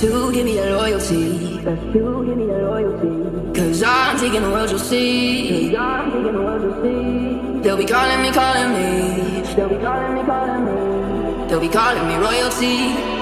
to give me that loyalty. Best to give me that loyalty. Cause I'm taking the world, you'll see. Cause I'm taking the world, you'll see. They'll be calling me, calling me. They'll be calling me, calling me. They'll be calling me royalty.